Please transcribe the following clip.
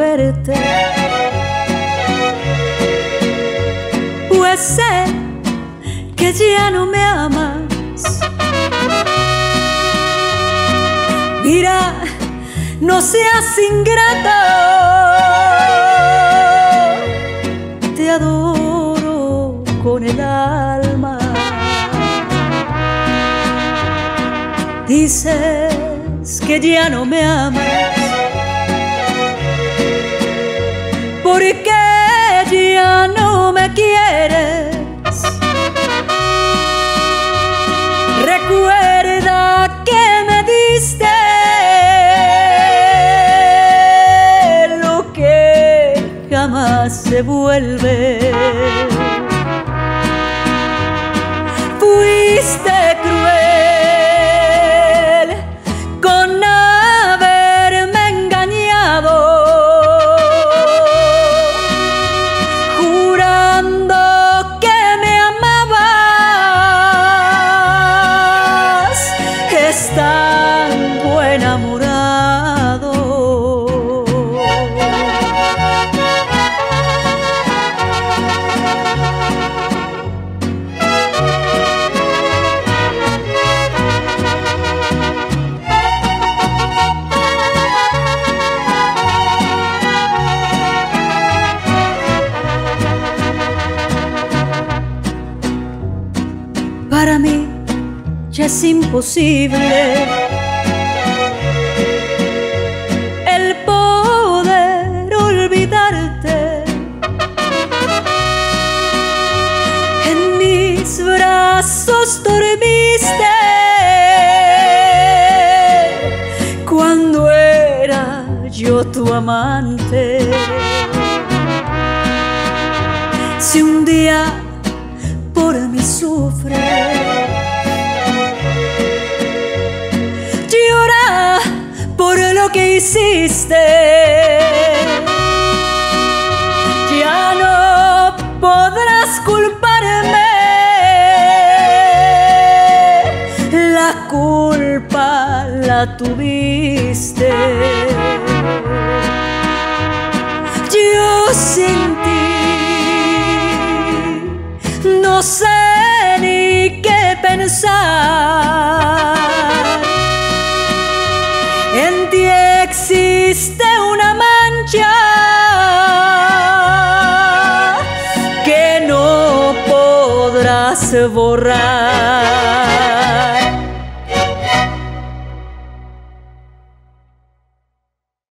verte. Pues sé que ya no me amas. Mira, no seas ingrato. Te adoro con el alma. Dices que ya no me amas. Porque ya no me quieres. Recuerda que me diste lo que jamás se vuelve. Estando enamorado. Para mí es imposible el poder olvidarte. En mis brazos dormiste cuando era yo tu amante. Si un día por mí sufre. Lo que hiciste. Ya no podrás culparme. La culpa la tuviste. Yo sin ti no sé que no podrás borrar.